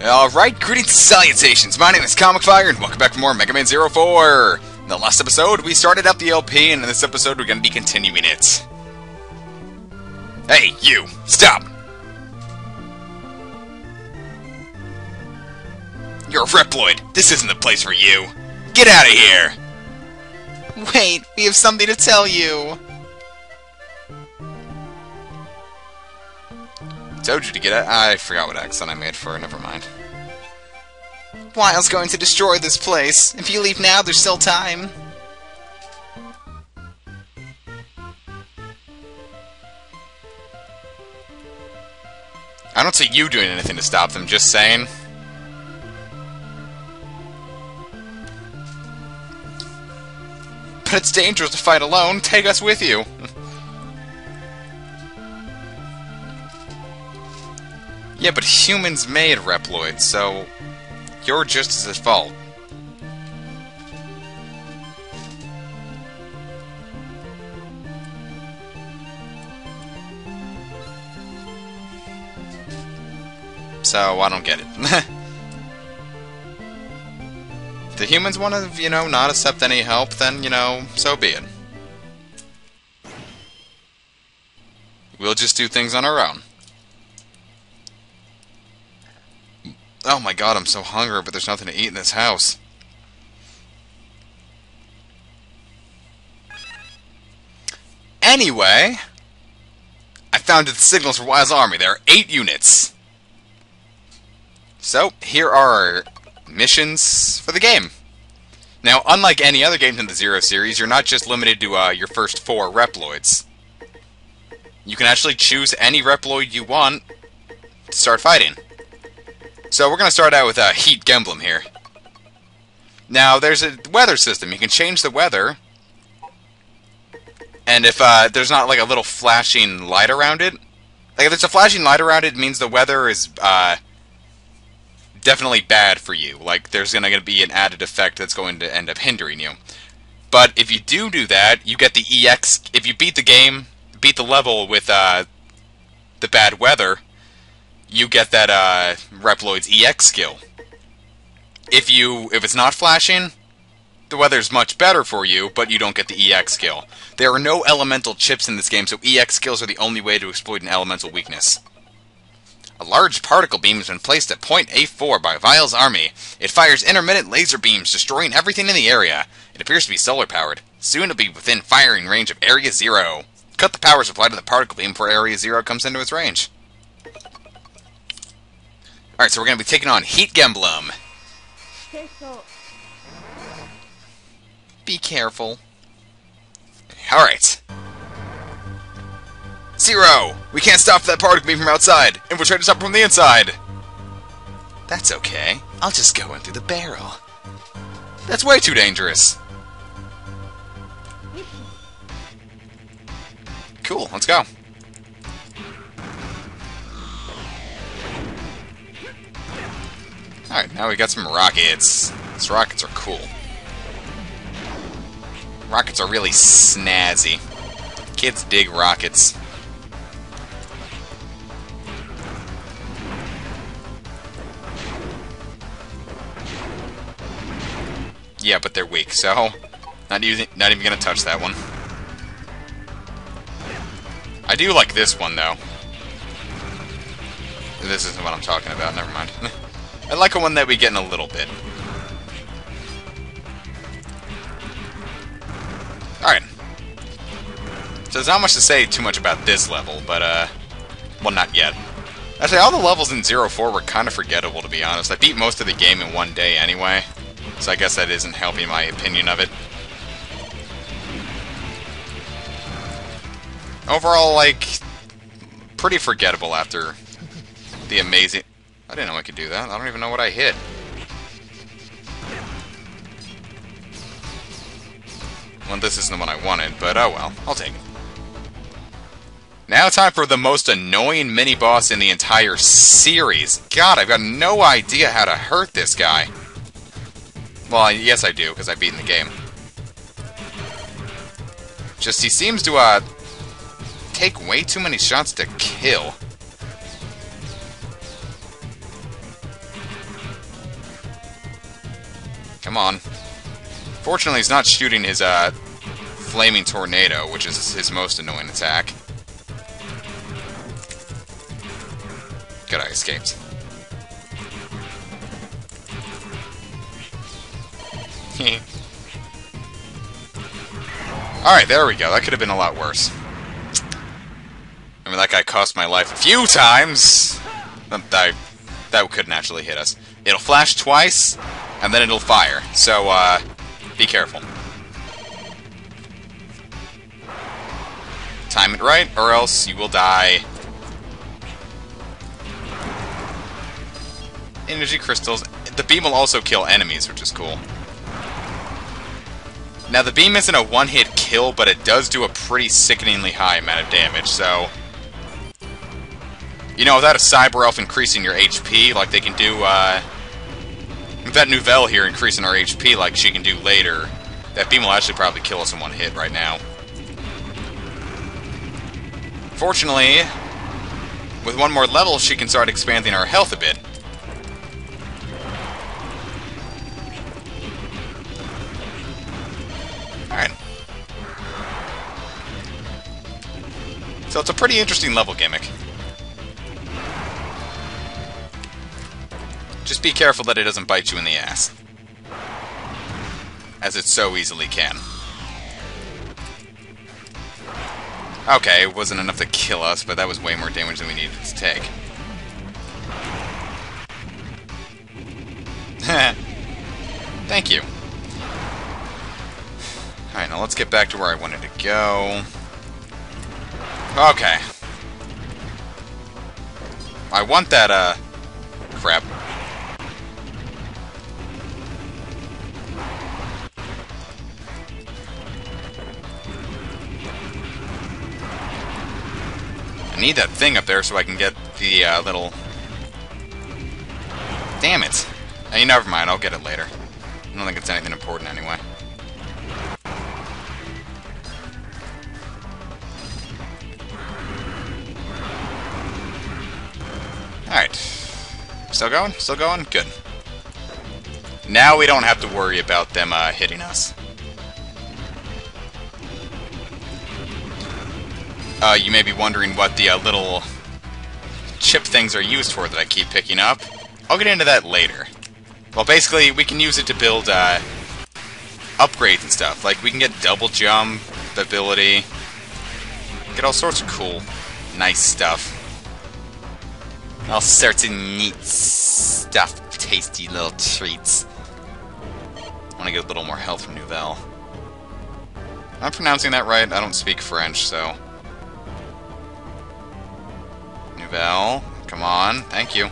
Alright, greetings salutations. My name is Comic Fire, and welcome back for more Mega Man Zero 4. In the last episode, we started out the LP, and in this episode, we're going to be continuing it. Hey, you! Stop! You're a Reploid! This isn't the place for you! Get out of here! Wait, we have something to tell you. Told you to get out. I forgot what accent I made for never mind. Weil's going to destroy this place. If you leave now, there's still time. I don't see you doing anything to stop them, just saying. But it's dangerous to fight alone. Take us with you. Yeah, but humans made Reploids, so you're just as at fault. So I don't get it. the humans want to, you know, not accept any help, then, you know, so be it. We'll just do things on our own. Oh my god, I'm so hungry, but there's nothing to eat in this house. Anyway, I found the signals for Weil's army. There are eight units. So, here are our missions for the game. Now, unlike any other games in the Zero series, you're not just limited to uh, your first four Reploids. You can actually choose any Reploid you want to start fighting. So we're going to start out with uh, Heat Genblem here. Now, there's a weather system. You can change the weather. And if uh, there's not like a little flashing light around it, like if there's a flashing light around it, it means the weather is uh, definitely bad for you. Like there's going to be an added effect that's going to end up hindering you. But if you do do that, you get the EX. If you beat the game, beat the level with uh, the bad weather, you get that uh, Reploid's EX skill. If you if it's not flashing, the weather's much better for you, but you don't get the EX skill. There are no elemental chips in this game, so EX skills are the only way to exploit an elemental weakness. A large particle beam has been placed at point A4 by Weil's army. It fires intermittent laser beams, destroying everything in the area. It appears to be solar powered. Soon it'll be within firing range of Area Zero. Cut the power supply to the particle beam before Area Zero comes into its range. Alright, so we're going to be taking on Heat Genblem. Be careful. Alright. Zero! We can't stop that particle beam from outside! Infiltrate us up from the inside! That's okay. I'll just go in through the barrel. That's way too dangerous. Cool, let's go. Alright, now we got some rockets. These rockets are cool. Rockets are really snazzy. Kids dig rockets. Yeah, but they're weak, so not using, not even gonna touch that one. I do like this one though. This isn't what I'm talking about. Never mind. I like a one that we get in a little bit. Alright. So there's not much to say too much about this level, but, uh... Well, not yet. Actually, all the levels in Zero 4 were kind of forgettable, to be honest. I beat most of the game in one day anyway, so I guess that isn't helping my opinion of it. Overall, like, pretty forgettable after the amazing... I didn't know I could do that. I don't even know what I hit. Well, this isn't the one I wanted, but oh well. I'll take it. Now time for the most annoying mini-boss in the entire series. God, I've got no idea how to hurt this guy. Well, yes I do, because I've beaten the game. Just, he seems to, uh, take way too many shots to kill. On. Fortunately, he's not shooting his, uh, Flaming Tornado, which is his most annoying attack. Good, I escaped. Alright, there we go. That could have been a lot worse. I mean, that guy cost my life a few times! That, that could naturally hit us. It'll flash twice, and then it'll fire. So, uh, be careful. Time it right, or else you will die. Energy crystals. The beam will also kill enemies, which is cool. Now, the beam isn't a one-hit kill, but it does do a pretty sickeningly high amount of damage, so... You know, without a Cyber Elf increasing your HP, like they can do, uh... That Nouvelle here increasing our HP like she can do later, that beam will actually probably kill us in one hit right now. Fortunately, with one more level, she can start expanding our health a bit. Alright. So it's a pretty interesting level gimmick. Just be careful that it doesn't bite you in the ass. As it so easily can. Okay, it wasn't enough to kill us, but that was way more damage than we needed to take. Thank you. Alright, now let's get back to where I wanted to go. Okay. I want that, uh... Crap. Need that thing up there so I can get the, uh, little... Damn it! Hey, never mind, I'll get it later. I don't think it's anything important anyway. Alright. Still going? Still going? Good. Now we don't have to worry about them uh, hitting us. Uh, you may be wondering what the uh, little chip things are used for that I keep picking up. I'll get into that later. Well, basically, we can use it to build uh, upgrades and stuff. Like, we can get double jump ability, get all sorts of cool, nice stuff. All sorts of neat stuff, tasty little treats. I want to get a little more health from Nouvelle. I'm pronouncing that right, I don't speak French, so... Nouvelle, come on, thank you.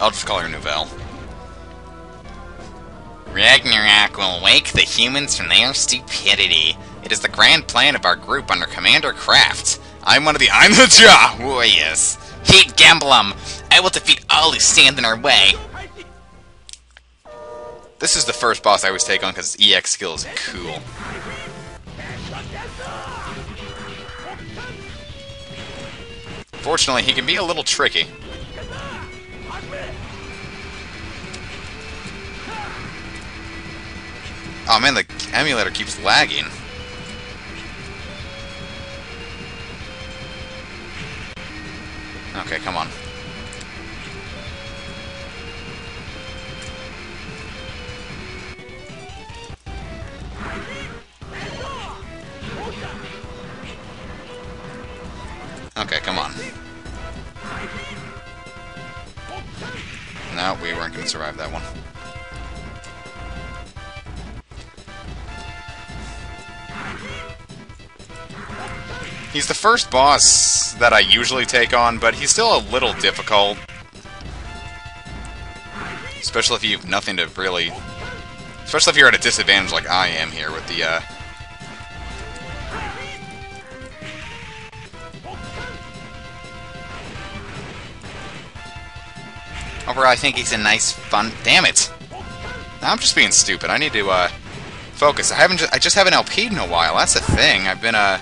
I'll just call her Nouvelle. Ragnarok will wake the humans from their stupidity. It is the grand plan of our group under Commander Craft. I'm one of the I'm the Jaw warriors. Genblem. I will defeat all who stand in our way. This is the first boss I always take on because his EX skill is cool. Fortunately, he can be a little tricky. Oh man, the emulator keeps lagging. Okay, come on. First boss that I usually take on, but he's still a little difficult. Especially if you have nothing to really... Especially if you're at a disadvantage like I am here with the, uh... Overall, I think he's a nice, fun... Damn it! Now I'm just being stupid. I need to, uh... Focus. I haven't... Just, I just haven't LP'd in a while. That's the thing. I've been, uh...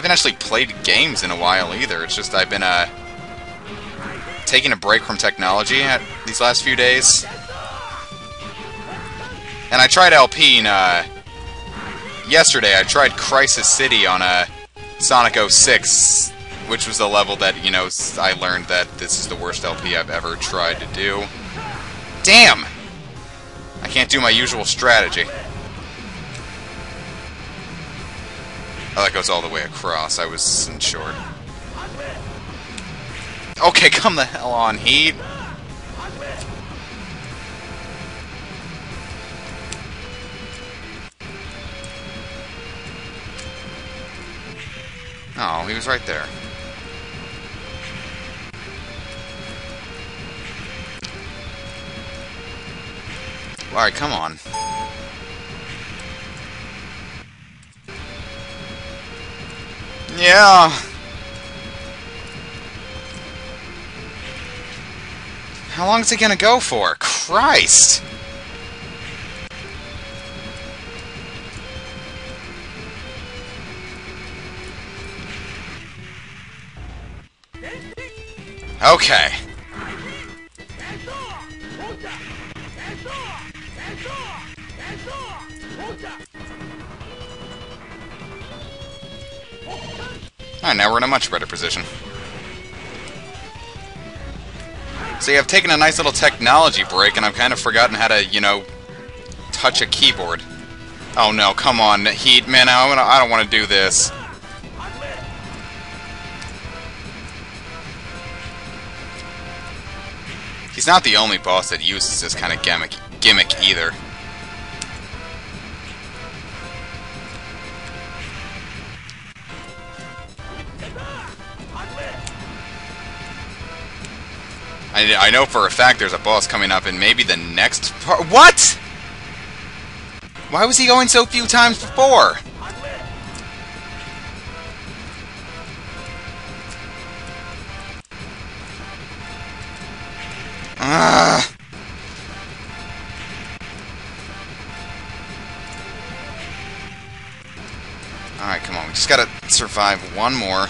haven't actually played games in a while either. It's just I've been uh, taking a break from technology at these last few days. And I tried LPing, uh, yesterday. I tried Crisis City on a Sonic 06, which was the level that, you know, I learned that this is the worst LP I've ever tried to do. Damn! I can't do my usual strategy. Oh, that goes all the way across. I was in short. Okay, come the hell on, Heat. Oh, he was right there. Alright, come on. Yeah. How long is it gonna go for? Christ! Okay. Now we're in a much better position. See, I've taken a nice little technology break, and I've kind of forgotten how to, you know, touch a keyboard. Oh no, come on, Heat, man, I, wanna, I don't want to do this. He's not the only boss that uses this kind of gimmick, gimmick either. I, I know for a fact there's a boss coming up in maybe the next part. What? Why was he going so few times before? Ah. Alright, come on. We just gotta survive one more.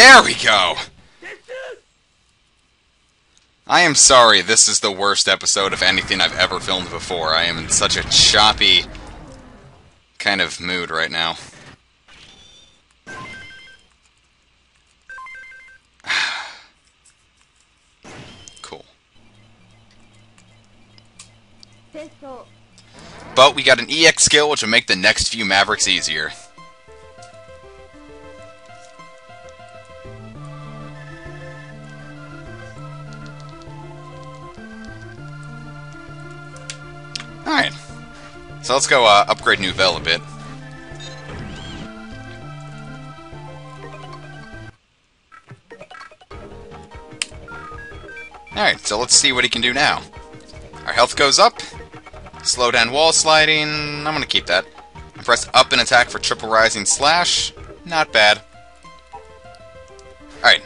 There we go! I am sorry, this is the worst episode of anything I've ever filmed before. I am in such a choppy kind of mood right now. cool. But we got an EX skill which will make the next few Mavericks easier. So let's go uh, upgrade Nouvelle a bit. Alright, so let's see what he can do now. Our health goes up. Slow down wall sliding. I'm gonna keep that. And press up and attack for triple rising slash. Not bad. Alright.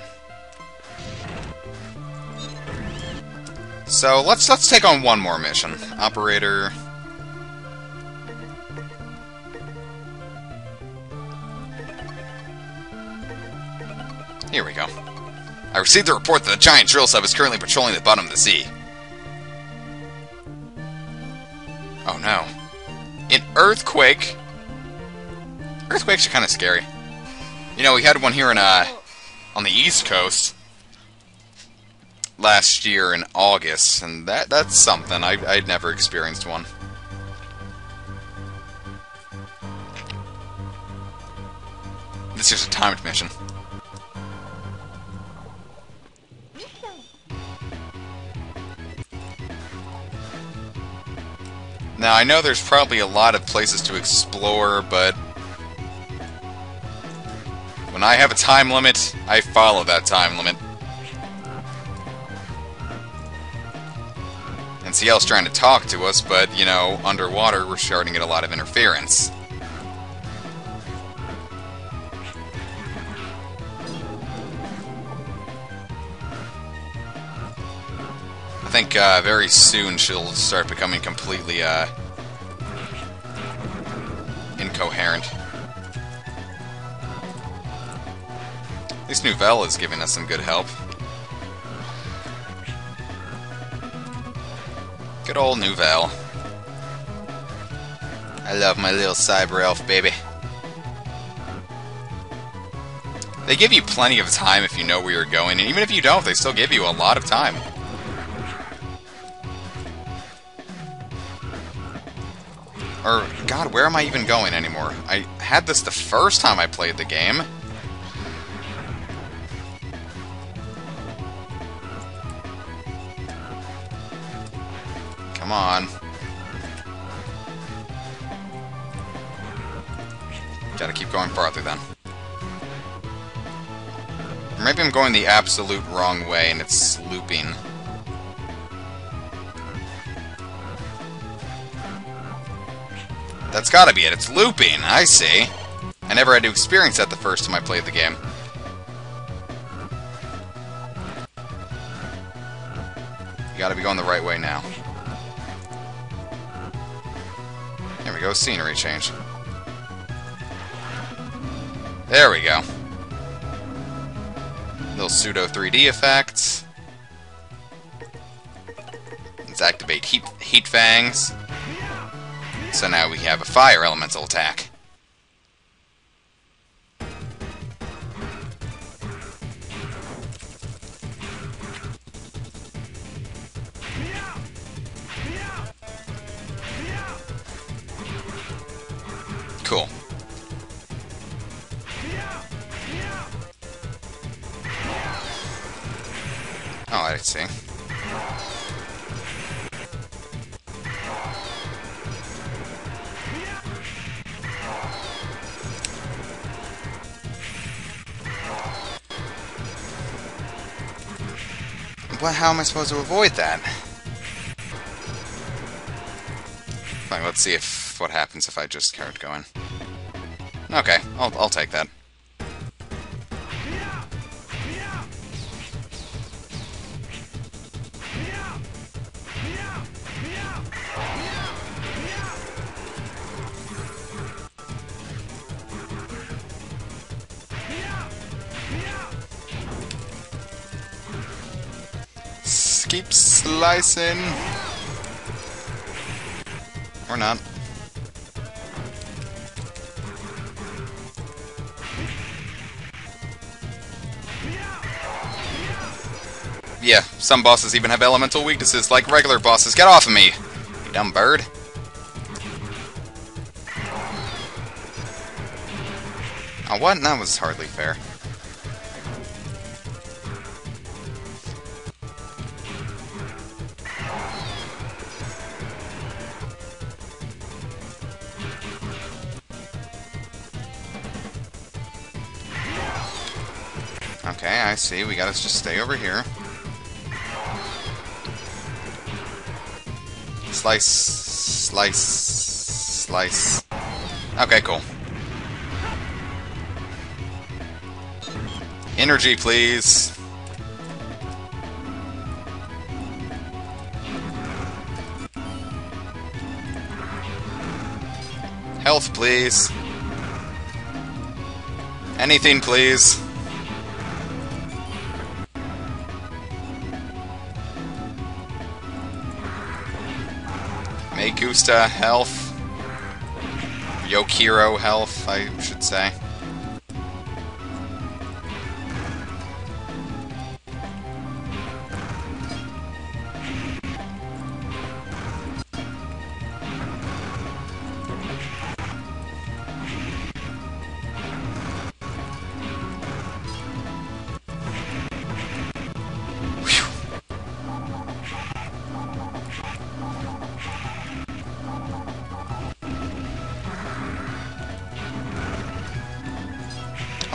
So let's let's take on one more mission. Operator. Received the report that the giant drill sub is currently patrolling the bottom of the sea. Oh no. An earthquake? Earthquakes are kind of scary. You know, we had one here in, uh, on the east coast last year in August, and that that's something. I, I'd never experienced one. This is a timed mission. Now, I know there's probably a lot of places to explore, but... When I have a time limit, I follow that time limit. And Ciel's trying to talk to us, but, you know, underwater we're starting to get a lot of interference. Uh, very soon she'll start becoming completely uh, incoherent. At least Nouvelle is giving us some good help. Good old Nouvelle. I love my little cyber elf, baby. They give you plenty of time if you know where you're going, and even if you don't, they still give you a lot of time. Or, God, where am I even going anymore? I had this the first time I played the game. Come on. Gotta keep going farther then. Maybe I'm going the absolute wrong way and it's looping. That's gotta be it. It's looping. I see. I never had to experience that the first time I played the game. You gotta be going the right way now. There we go, scenery change. There we go. Little pseudo 3D effects. Let's activate heat, heat fangs. So now we have a fire elemental attack. How am I supposed to avoid that? Fine, let's see if what happens if I just kept going. Okay, I'll, I'll take that. Or not. Yeah, some bosses even have elemental weaknesses, like regular bosses. Get off of me, you dumb bird. Oh, what? That was hardly fair. See. We gotta just stay over here. Slice, slice, slice. Okay, cool. Energy, please. Health, please. Anything, please. Megusta health. Yokiro health, I should say.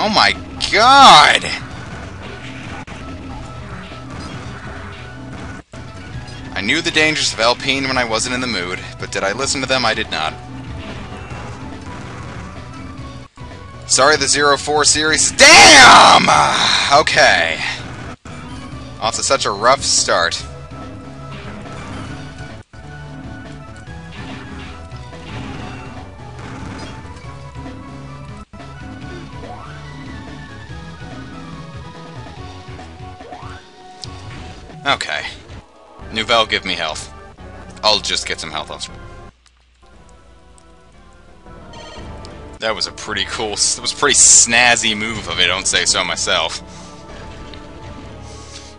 Oh my god! I knew the dangers of LPing when I wasn't in the mood, but did I listen to them? I did not. Sorry the Zero Four series. Damn! Okay. Off to such a rough start. Nouvelle, give me health. I'll just get some health elsewhere. That was a pretty cool, that was pretty snazzy move if I don't say so myself.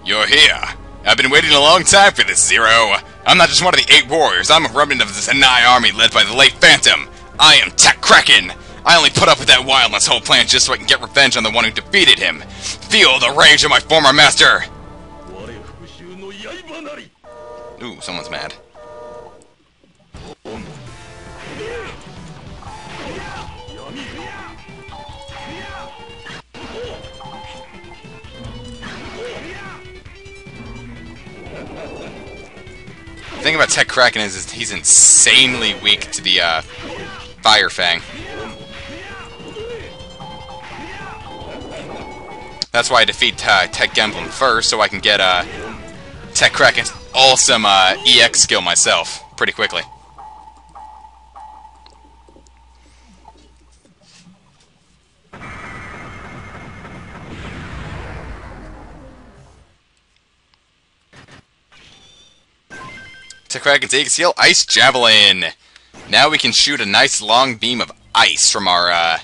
You're here. I've been waiting a long time for this, Zero. I'm not just one of the eight warriors, I'm a remnant of the Zanai army led by the late Phantom. I am Tech Kraken. I only put up with that wildness whole plan just so I can get revenge on the one who defeated him. Feel the rage of my former master! Ooh, someone's mad. The thing about Tech Kraken is, is he's insanely weak to the uh, Fire Fang. That's why I defeat uh, Tech Genblem first, so I can get uh, Tech Kraken's awesome uh, EX skill myself pretty quickly. Kraken's EX skill, Ice Javelin! Now we can shoot a nice long beam of ice from our uh,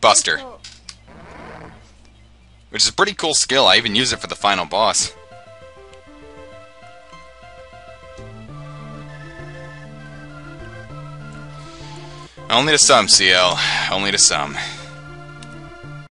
Buster. Which is a pretty cool skill, I even use it for the final boss. Only to some, Ciel. Only to some.